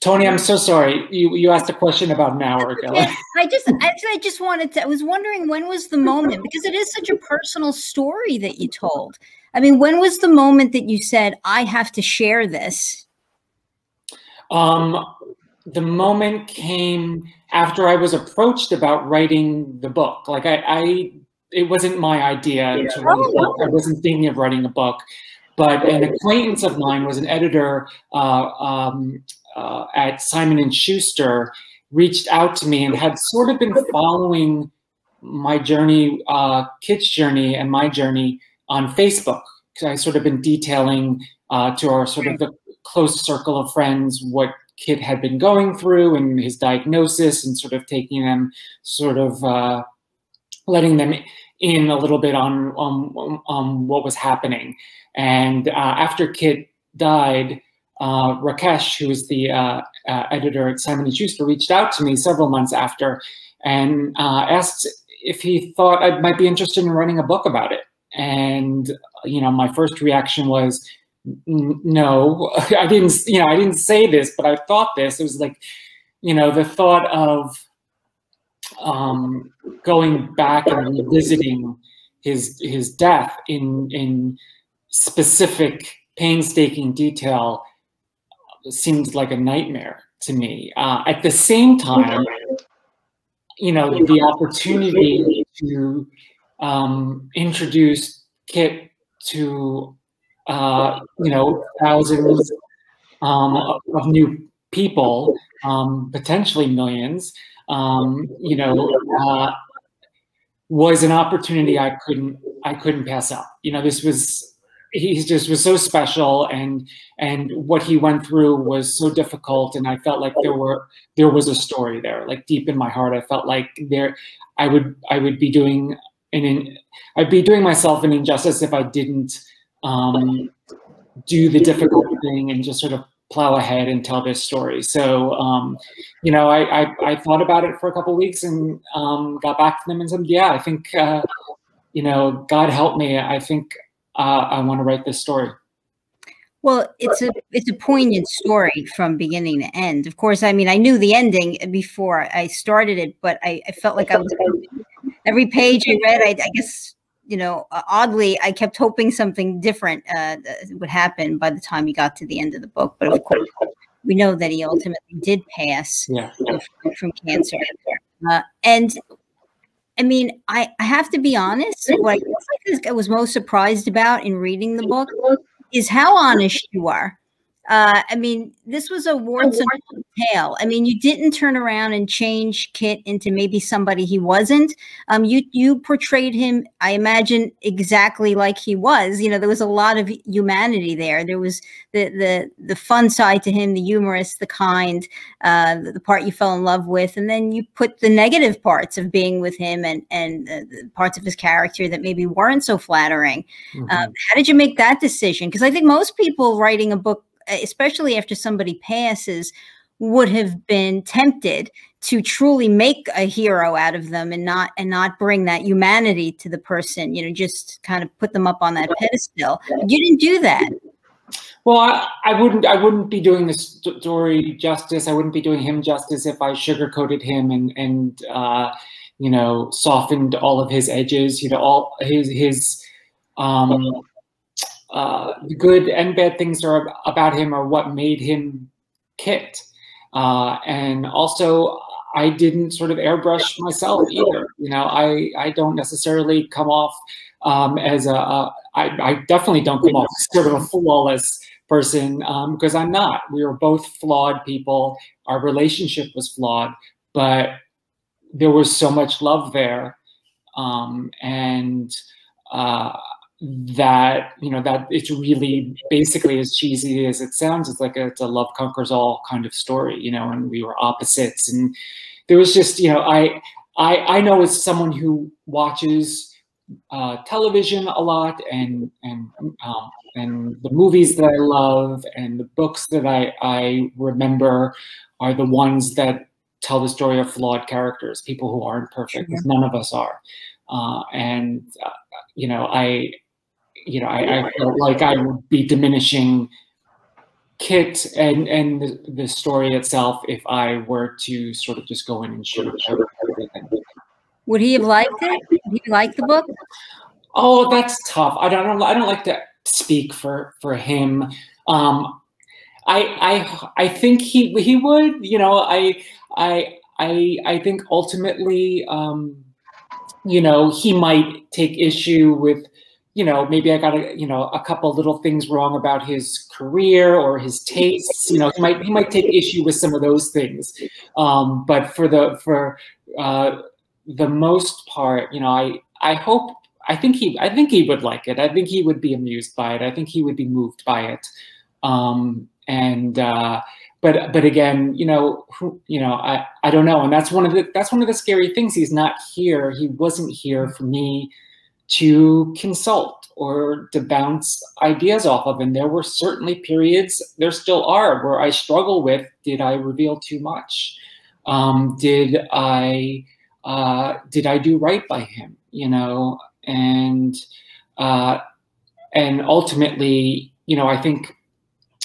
Tony, I'm so sorry. You you asked a question about an hour ago. I just actually I just wanted to I was wondering when was the moment because it is such a personal story that you told. I mean, when was the moment that you said I have to share this? Um the moment came after I was approached about writing the book. Like I, I it wasn't my idea yeah. to write a book. I wasn't thinking of writing a book, but an acquaintance of mine was an editor uh, um, uh, at Simon and Schuster, reached out to me and had sort of been following my journey, uh, Kit's journey, and my journey on Facebook. I sort of been detailing uh, to our sort of the close circle of friends what Kit had been going through and his diagnosis, and sort of taking them, sort of uh, letting them in a little bit on on, on what was happening. And uh, after Kit died, uh, Rakesh, who is the uh, uh, editor at Simon & Schuster, reached out to me several months after and uh, asked if he thought I might be interested in writing a book about it. And you know, my first reaction was, no, I didn't. You know, I didn't say this, but I thought this. It was like, you know, the thought of um, going back and revisiting his his death in in specific painstaking detail seemed like a nightmare to me. Uh, at the same time, you know, the opportunity to um, introduce Kit to, uh, you know, thousands um, of, of, new people, um, potentially millions, um, you know, uh, was an opportunity I couldn't I couldn't pass up. You know, this was he just was so special and and what he went through was so difficult and i felt like there were there was a story there. Like deep in my heart i felt like there i would i would be doing an in, i'd be doing myself an injustice if i didn't um, do the difficult thing and just sort of plow ahead and tell this story. So um, you know I, I, I thought about it for a couple weeks and um, got back to them and said yeah i think uh, you know god help me. I think uh, I want to write this story. Well, it's a it's a poignant story from beginning to end. Of course, I mean I knew the ending before I started it, but I, I felt like I was every page I read. I, I guess you know, oddly, I kept hoping something different uh, would happen by the time you got to the end of the book. But of course, we know that he ultimately did pass yeah. from, from cancer. Uh, and I mean, I, I have to be honest. What I was most surprised about in reading the book is how honest you are. Uh, I mean, this was a warts and tale. I mean, you didn't turn around and change Kit into maybe somebody he wasn't. Um, you you portrayed him, I imagine, exactly like he was. You know, there was a lot of humanity there. There was the the the fun side to him, the humorous, the kind, uh, the, part you fell in love with, and then you put the negative parts of being with him and and uh, the parts of his character that maybe weren't so flattering. Mm -hmm. um, how did you make that decision? Because I think most people writing a book especially after somebody passes, would have been tempted to truly make a hero out of them and not and not bring that humanity to the person you know just kind of put them up on that pedestal. You didn't do that. Well I, I wouldn't i wouldn't be doing the story justice. I wouldn't be doing him justice if i sugarcoated him and and uh, you know softened all of his edges you know all his his um uh, the good and bad things are about him are what made him Kit. Uh, and also, I didn't sort of airbrush myself either. You know, I, I don't necessarily come off um, as a, a I, I definitely don't come off as sort of a flawless person because um, I'm not. We were both flawed people. Our relationship was flawed, but there was so much love there. Um, and uh, that you know that it's really basically as cheesy as it sounds it's like a, it's a love conquers all kind of story you know and we were opposites. And there was just you know i i i know as someone who watches uh, television a lot and and um, and the movies that i love and the books that i i remember are the ones that tell the story of flawed characters people who aren't perfect because none of us are. Uh, and uh, you know i you know, I, I felt like I would be diminishing Kit and and the, the, story itself if I were to sort of just go in and shoot everything. Would he have liked it? Would he like the book? Oh, that's tough. I don't I don't like to speak for for him. Um, I I I think he he would. You know, I I I I think ultimately, um, you know, he might take issue with you know, maybe I got a, you know, a couple little things wrong about his career or his tastes. You know, he might he might take issue with some of those things. Um, but for the for uh, the most part, you know, I I hope I think he I think he would like it. I think he would be amused by it. I think he would be moved by it. Um, and uh, but but again, you know, who, you know, I I don't know. And that's one of the that's one of the scary things. He's not here. He wasn't here for me to consult or to bounce ideas off of. And there were certainly periods, there still are, where I struggle with did I reveal too much? Um, did I uh, did I do right by him? You know, and uh, and ultimately, you know, I think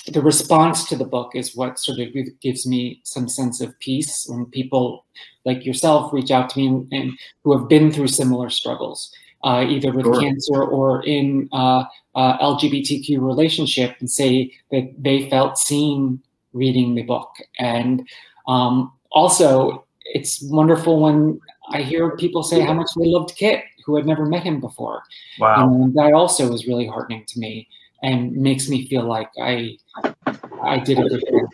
the response to the book is what sort of gives me some sense of peace when people like yourself reach out to me and, and who have been through similar struggles uh, either with sure. cancer or in uh, uh, LGBTQ relationship and say that they felt seen reading the book. And um, also, it's wonderful when I hear people say how much they loved Kit, who had never met him before. Wow. And that also is really heartening to me and makes me feel like I I did a good thing.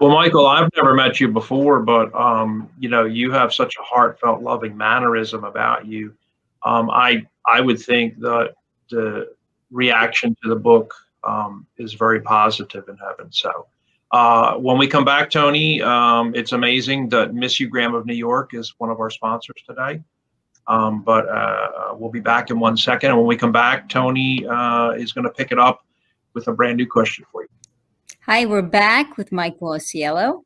Well, Michael, I've never met you before, but um, you know, you have such a heartfelt, loving mannerism about you um, I I would think that the reaction to the book um, is very positive in heaven. So uh, when we come back, Tony, um, it's amazing that Miss You Graham of New York is one of our sponsors today. Um, but uh, we'll be back in one second. And when we come back, Tony uh, is going to pick it up with a brand new question for you. Hi, we're back with Michael Ausiello.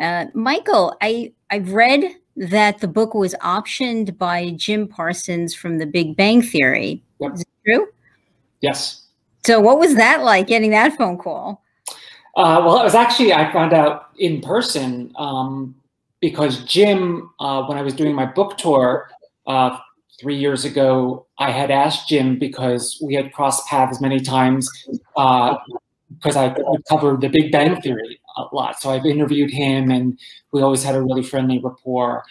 Uh, Michael, I I've read that the book was optioned by Jim Parsons from The Big Bang Theory. Yep. Is it true? Yes. So, what was that like getting that phone call? Uh, well, it was actually, I found out in person um, because Jim, uh, when I was doing my book tour uh, three years ago, I had asked Jim because we had crossed paths many times because uh, I covered the Big Bang Theory a lot. So I've interviewed him, and we always had a really friendly rapport.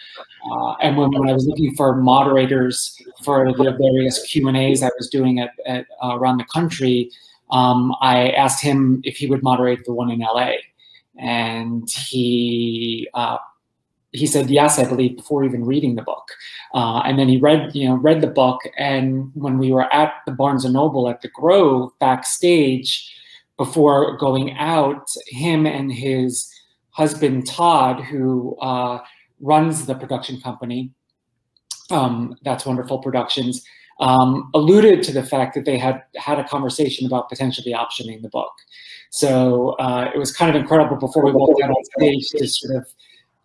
Uh, and when, when I was looking for moderators for the various Q and A's I was doing at, at uh, around the country, um, I asked him if he would moderate the one in LA, and he. Uh, he said yes, I believe, before even reading the book. Uh, and then he read, you know, read the book. And when we were at the Barnes and Noble at the Grove backstage, before going out, him and his husband Todd, who uh, runs the production company, um, that's Wonderful Productions, um, alluded to the fact that they had had a conversation about potentially optioning the book. So uh, it was kind of incredible before we walked out on stage to sort of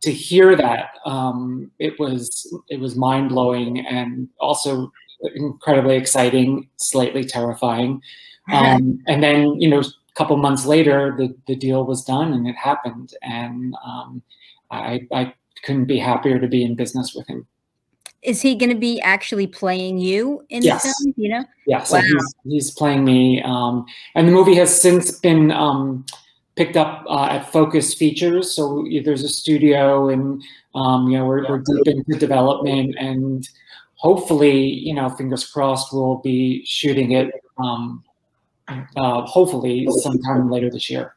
to hear that. Um, it was it was mind blowing and also incredibly exciting, slightly terrifying. Um, and then you know couple months later, the, the deal was done and it happened. And um, I, I couldn't be happier to be in business with him. Is he going to be actually playing you in yes. the film? You know? Yes, wow. he's, he's playing me. Um, and the movie has since been um, picked up uh, at Focus Features. So there's a studio, and um, you know we're, we're deep into development, and hopefully, you know, fingers crossed, we'll be shooting it um, uh, hopefully sometime later this year.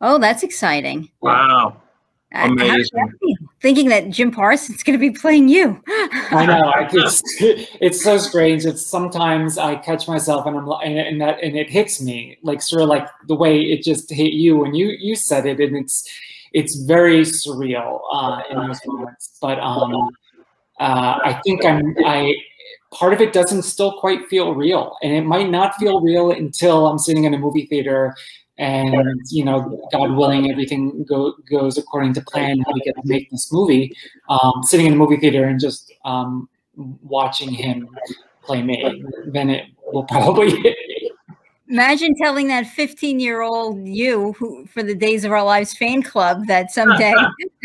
Oh, that's exciting! Wow, amazing! Thinking that Jim Parsons is going to be playing you. I know. It's it's so strange. It's sometimes I catch myself and I'm and, and that and it hits me like sort of like the way it just hit you and you you said it and it's it's very surreal uh, in those moments. But um, uh, I think I'm I part of it doesn't still quite feel real. And it might not feel real until I'm sitting in a movie theater and, you know, God willing, everything go, goes according to plan and we get to make this movie. Um, sitting in a movie theater and just um, watching him play me, then it will probably. Imagine telling that 15 year old you who for the Days of Our Lives fan club that someday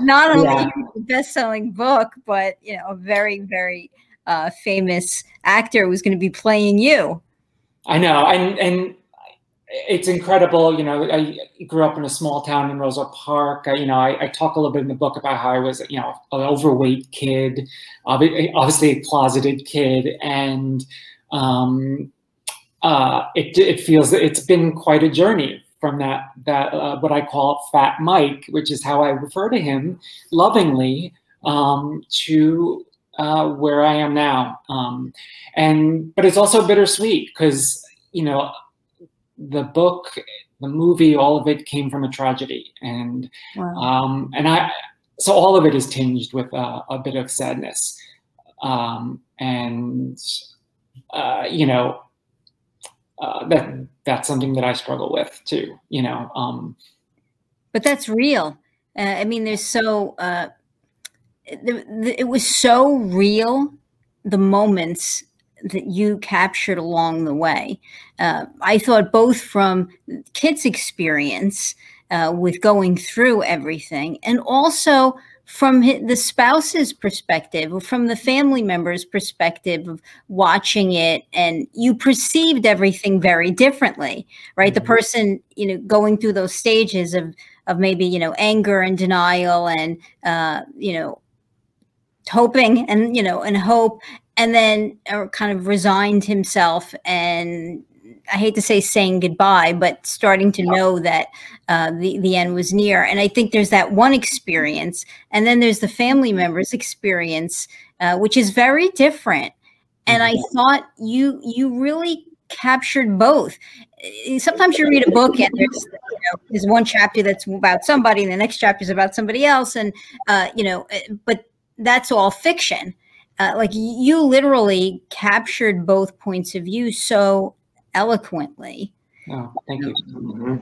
not only yeah. the best selling book, but you know, a very, very uh, famous actor was going to be playing you. I know. And, and it's incredible. You know, I grew up in a small town in Roselle Park. I, you know, I, I, talk a little bit in the book about how I was, you know, an overweight kid, obviously a closeted kid, and um, uh, it it feels that it's been quite a journey from that that uh, what I call Fat Mike, which is how I refer to him lovingly, um, to uh, where I am now. Um, and but it's also bittersweet because you know the book, the movie, all of it came from a tragedy, and wow. um, and I so all of it is tinged with a, a bit of sadness, um, and uh, you know uh, that that's something that I struggle with too. You know, um, but that's real. Uh, I mean, there's so uh, the, the, it was so real. The moments that you captured along the way. Uh, I thought both from Kit's experience uh, with going through everything and also from the spouse's perspective or from the family member's perspective of watching it and you perceived everything very differently right mm-hmm. the person you know going through those stages of of maybe you know anger and denial and uh you know hoping and you know and hope and then kind of resigned himself and I hate to say saying goodbye, but starting to know that uh, the the end was near. And I think there's that one experience, and then there's the family members' experience, uh, which is very different. And I mm-hmm. thought you you really captured both. Eh, sometimes you read a book and there's you know, there's one chapter that's about somebody, and the next chapter is about somebody else, and uh, you know, eh, but that's all fiction uh, like you literally captured both points of view so eloquently. Oh, thank you. Mm-hmm.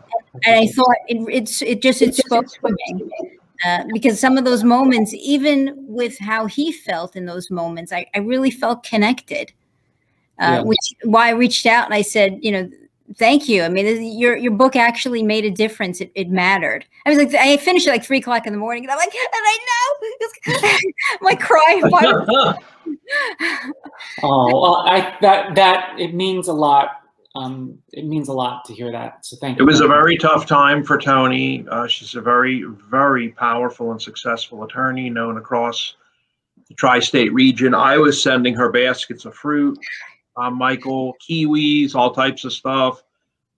And I thought it, it's it just it spoke to me uh, because some of those moments, even with how he felt in those moments, I, I really felt connected. Uh, yeah. Which why I reached out and I said, you know, thank you. I mean, your your book actually made a difference. It, it mattered. I was like, I finished at like three o'clock in the morning, and I'm like, and I know, I'm like crying. oh, well, I that that it means a lot. Um, it means a lot to hear that. So thank you. It was a very tough time for Tony. Uh, she's a very, very powerful and successful attorney known across the tri-state region. I was sending her baskets of fruit um, Michael, kiwis, all types of stuff.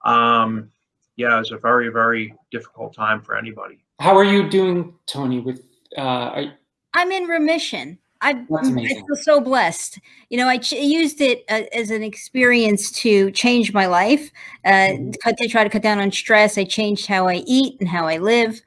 Um, yeah, was a very, very difficult time for anybody. How are you doing, Tony? With uh, I, I'm in remission. I, I feel so blessed. You know, I ch- used it uh, as an experience to change my life, uh, mm-hmm. to try to cut down on stress. I changed how I eat and how I live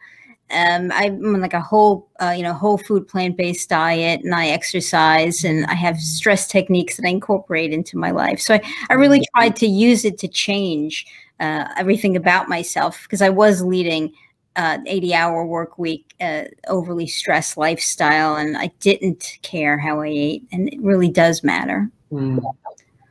um, I'm on like a whole, uh, you know, whole food plant based diet, and I exercise, and I have stress techniques that I incorporate into my life. So I, I really mm-hmm. tried to use it to change uh, everything about myself because I was leading uh, 80 hour work week, uh, overly stressed lifestyle, and I didn't care how I ate, and it really does matter. Mm.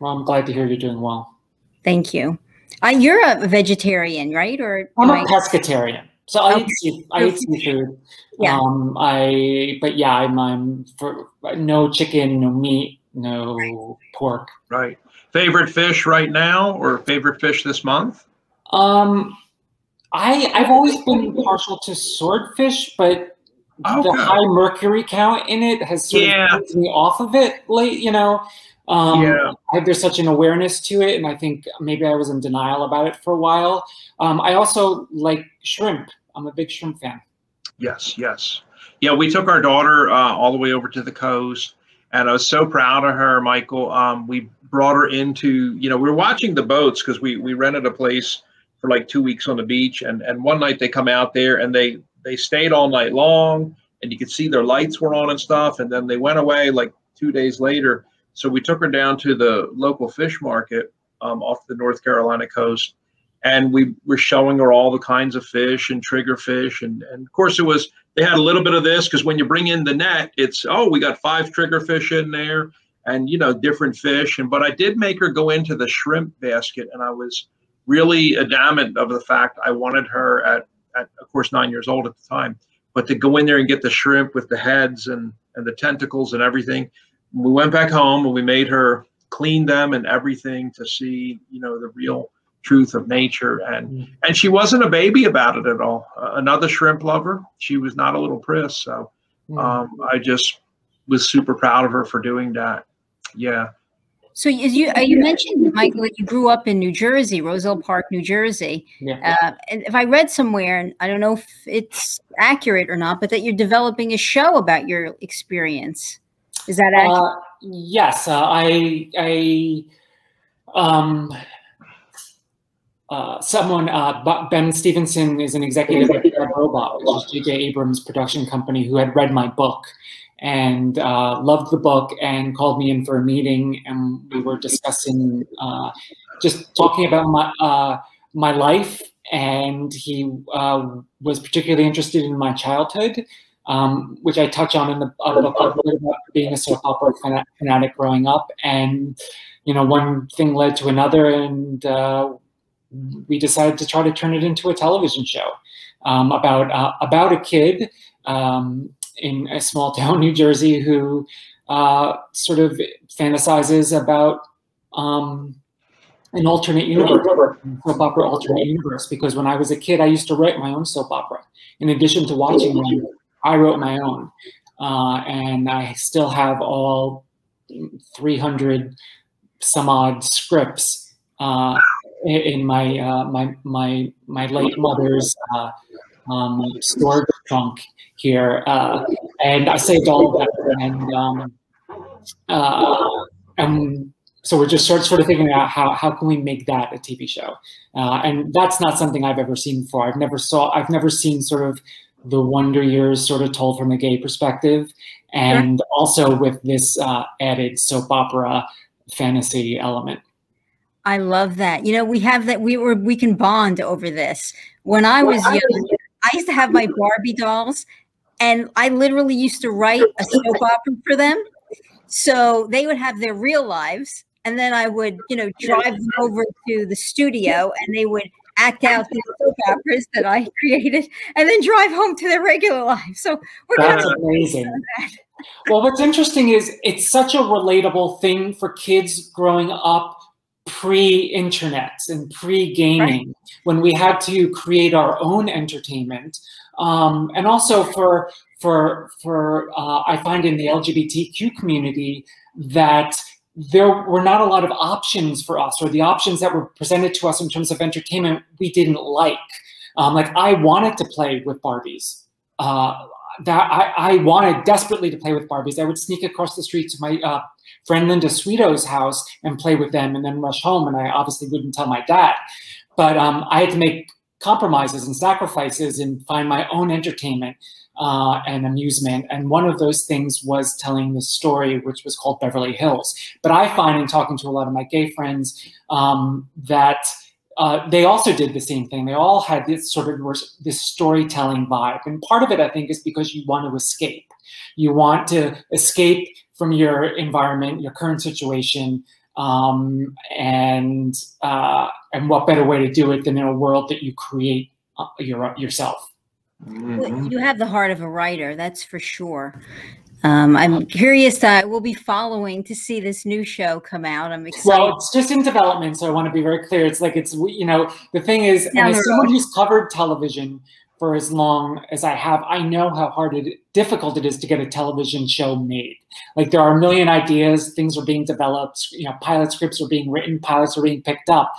Well, I'm glad to hear you're doing well. Thank you. Uh, you're a vegetarian, right? Or I'm a pescatarian. So I eat, sea, I eat seafood. Yeah. Um, I but yeah, I'm, I'm for no chicken, no meat, no right. pork. Right. Favorite fish right now, or favorite fish this month? Um, I I've always been partial to swordfish, but okay. the high mercury count in it has sort yeah. of me off of it late. You know, um, yeah. I, there's such an awareness to it, and I think maybe I was in denial about it for a while. Um, I also like shrimp. I'm a big shrimp fan. Yes, yes, yeah. We took our daughter uh, all the way over to the coast, and I was so proud of her, Michael. Um, we brought her into, you know, we were watching the boats because we we rented a place for like two weeks on the beach, and and one night they come out there and they they stayed all night long, and you could see their lights were on and stuff, and then they went away like two days later. So we took her down to the local fish market um, off the North Carolina coast, and we were showing her all the kinds of fish and trigger fish, and and of course it was they had a little bit of this because when you bring in the net, it's oh we got five trigger fish in there, and you know different fish. And but I did make her go into the shrimp basket, and I was really adamant of the fact I wanted her at, at of course nine years old at the time, but to go in there and get the shrimp with the heads and and the tentacles and everything. We went back home and we made her clean them and everything to see you know the real truth of nature and mm. and she wasn't a baby about it at all uh, another shrimp lover she was not a little priss so mm. um, i just was super proud of her for doing that yeah so as you uh, you mentioned michael that you grew up in new jersey roselle park new jersey yeah. Uh, and if i read somewhere and i don't know if it's accurate or not but that you're developing a show about your experience is that accurate uh, yes uh, i i um uh, someone, uh, Ben Stephenson is an executive at Robot, which is J.J. Abrams' production company, who had read my book and uh, loved the book and called me in for a meeting, and we were discussing, uh, just talking about my uh, my life, and he was particularly interested in my childhood. Um, which I touch on in the book about being a soap opera fanatic growing up, and you know, one thing led to another, and we decided to try to turn it into a television show um, about uh, about a kid um, in a small town, New Jersey, who uh, sort of fantasizes about um, an alternate universe, soap opera alternate universe. Because when I was a kid, I used to write my own soap opera. In addition to watching them, I wrote my own, uh, and I still have all 300 some odd scripts uh, in my uh, my my my late mother's uh, um, storage trunk here, uh, and I saved all of that, and um, uh, and so we're just sort sort of figuring out how how can we make that a TV show, uh, and that's not something I've ever seen before. I've never saw I've never seen sort of the Wonder Years sort of told from a gay perspective, and sure. also with this uh, added soap opera fantasy element. I love that. You know, we have that we were we can bond over this. When I was young, I used to have my Barbie dolls and I literally used to write a soap opera for them. So they would have their real lives and then I would, you know, drive them over to the studio and they would act out the soap operas that I created and then drive home to their regular lives. So we're That's kind of amazing. That. Well, what's interesting is it's such a relatable thing for kids growing up pre-internet and pre-gaming right. when we had to create our own entertainment um, and also for for for uh, i find in the lgbtq community that there were not a lot of options for us or the options that were presented to us in terms of entertainment we didn't like um, like i wanted to play with barbies uh, that I, I, wanted desperately to play with Barbies. I would sneak across the street to my uh, friend Linda Sweeto's house and play with them and then rush home. And I obviously wouldn't tell my dad. But um, I had to make compromises and sacrifices and find my own entertainment uh, and amusement. And one of those things was telling the story, which was called Beverly Hills. But I find in talking to a lot of my gay friends um, that uh, they also did the same thing. They all had this sort of this storytelling vibe. And part of it, I think, is because you want to escape. You want to escape from your environment, your current situation, um, and uh, and what better way to do it than in a world that you create uh, your, yourself. Mm-hmm. You have the heart of a writer, that's for sure. Um, I'm curious. Uh, we'll be following to see this new show come out. I'm excited. Well, it's just in development, so I want to be very clear. It's like it's you know the thing is, and as someone who's covered television for as long as I have, I know how hard it difficult it is to get a television show made. Like there are a million ideas, things are being developed, you know, pilot scripts are being written, pilots are being picked up,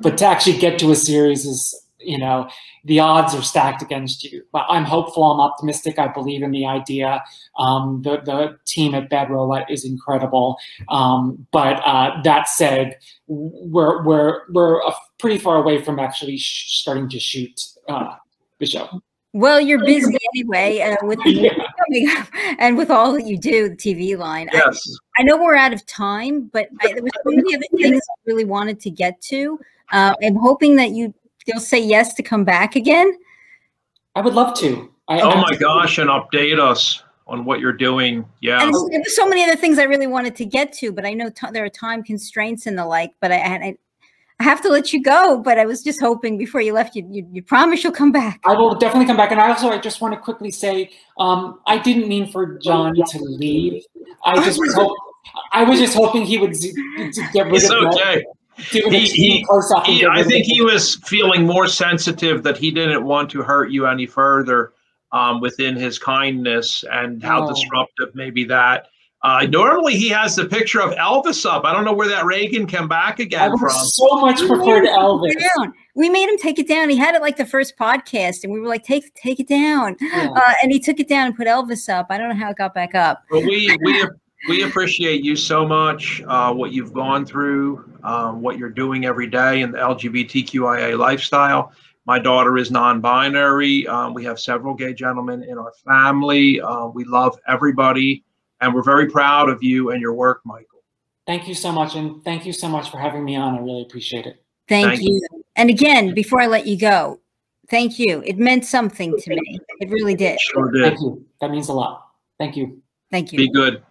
but to actually get to a series is, you know, the odds are stacked against you. But I'm hopeful, I'm optimistic, I believe in the idea. Um, the the team at Bad Robot is incredible. Um, but uh, that said, we're we're we're pretty far away from actually starting to shoot uh, the show. Well, you're busy anyway uh, with yeah. and with all that you do, the TVLine. Yes. I, I know we're out of time, but I, there was so many other things I really wanted to get to. Uh, I'm hoping that you you'll say yes to come back again. I would love to. I, oh my gosh, and update us on what you're doing. Yeah. And there were so many other things I really wanted to get to, but I know t- there are time constraints and the like. But I, I, I have to let you go. But I was just hoping before you left, you, you, you promise you'll come back. I will definitely come back. And I also, I just want to quickly say, um, I didn't mean for John to leave. I just was hope, I was just hoping he would z- to get rid It's of okay. doing He, he, close up. he, I think he was feeling more sensitive that he didn't want to hurt you any further um, within his kindness and how Oh. disruptive maybe that. Uh, normally he has the picture of Elvis up. I don't know where that Reagan came back again would from. so much We made prefer him to take Elvis. down. We made him take it down. He had it like the first podcast, and we were like, "Take, take it down." Yeah. Uh, and he took it down and put Elvis up. I don't know how it got back up. But we we we appreciate you so much. Uh, what you've gone through, um, what you're doing every day in the LGBTQIA lifestyle. My daughter is non-binary. Um, we have several gay gentlemen in our family. Uh, we love everybody, and we're very proud of you and your work, Michael. Thank you so much, and thank you so much for having me on. I really appreciate it. Thank, Thank you. And again, before I let you go, thank you. It meant something to me. It really did. Sure did. Thank you. That means a lot. Thank you. Thank you. Be good.